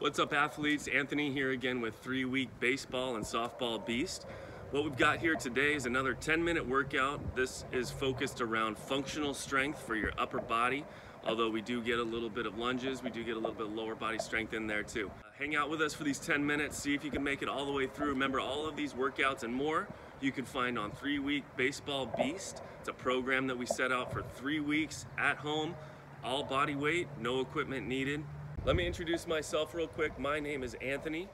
What's up athletes? Anthony here again with three week baseball and softball beast. What we've got here today is another 10 minute workout. This is focused around functional strength for your upper body. Although we do get a little bit of lunges, we do get a little bit of lower body strength in there too. Uh, hang out with us for these 10 minutes, see if you can make it all the way through. Remember all of these workouts and more you can find on Three Week Baseball Beast. It's a program that we set out for three weeks at home, all body weight, no equipment needed. Let me introduce myself real quick. My name is Anthony.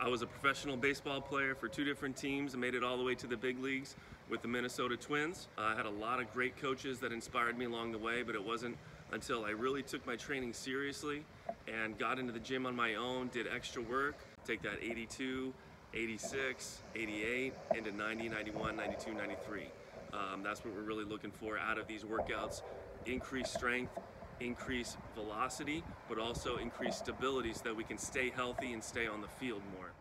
I was a professional baseball player for two different teams and made it all the way to the big leagues with the Minnesota Twins. I had a lot of great coaches that inspired me along the way, but it wasn't until I really took my training seriously and got into the gym on my own, did extra work, take that 82, 86, 88, into 90, 91, 92, 93. Um, that's what we're really looking for out of these workouts. Increase strength, increase velocity, but also increase stability so that we can stay healthy and stay on the field more.